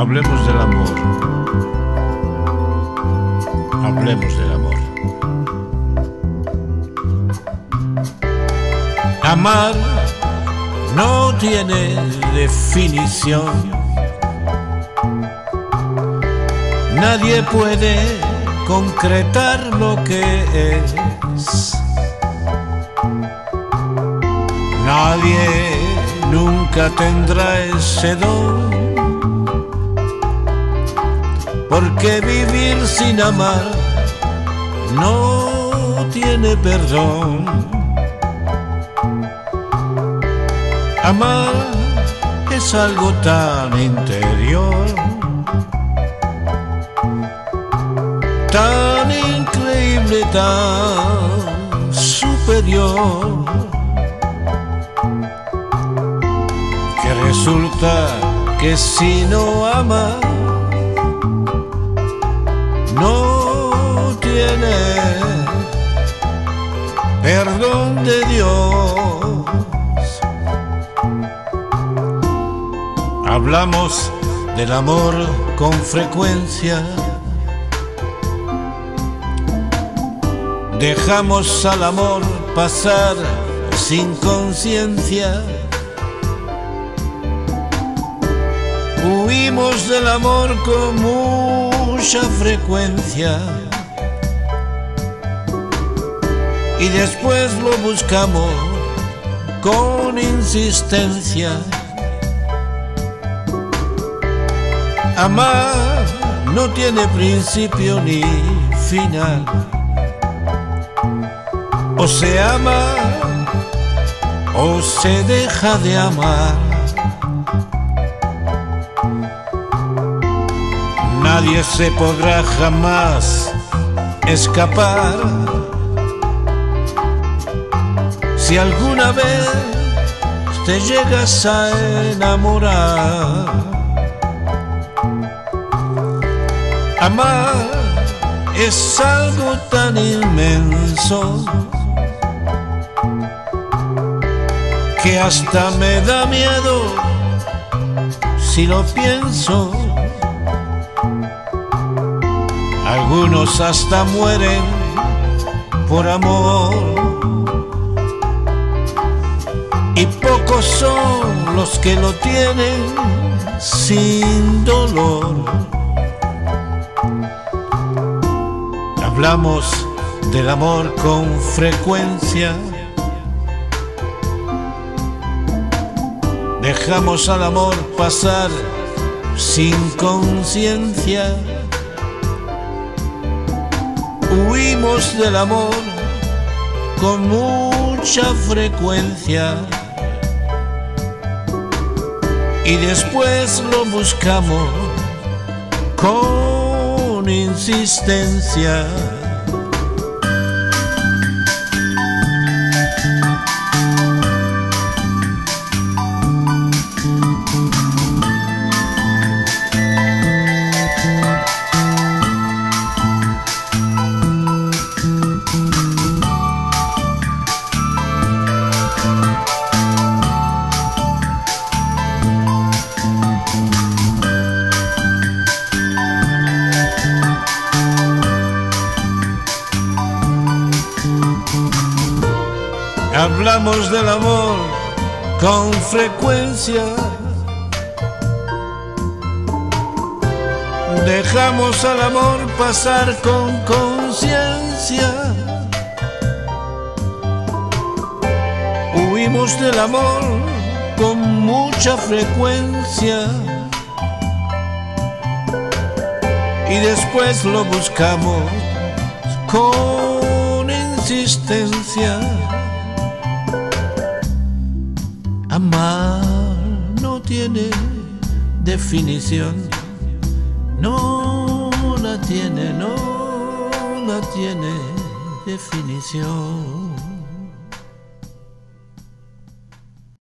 Hablemos del amor. Hablemos del amor. Amar no tiene definición. Nadie puede concretar lo que es. Nadie nunca tendrá ese don. Porque vivir sin amar no tiene perdón. Amar es algo tan interior, tan increíble, tan superior, que resulta que si no ama, perdón de Dios. Hablamos del amor con frecuencia. Dejamos al amor pasar sin conciencia. Huimos del amor con mucha frecuencia. Y después lo buscamos con insistencia. Amar no tiene principio ni final. O se ama o se deja de amar. Nadie se podrá jamás escapar. Si alguna vez te llegas a enamorar. Amar es algo tan inmenso que hasta me da miedo si lo pienso. Algunos hasta mueren por amor pocos son los que lo tienen sin dolor. Hablamos del amor con frecuencia. Dejamos al amor pasar sin conciencia. Huimos del amor con mucha frecuencia. Y después lo buscamos con insistencia. Hablamos del amor con frecuencia. Dejamos al amor pasar con conciencia. Huimos del amor con mucha frecuencia. Y después lo buscamos con insistencia. Amar no tiene definición, no la tiene, no la tiene definición.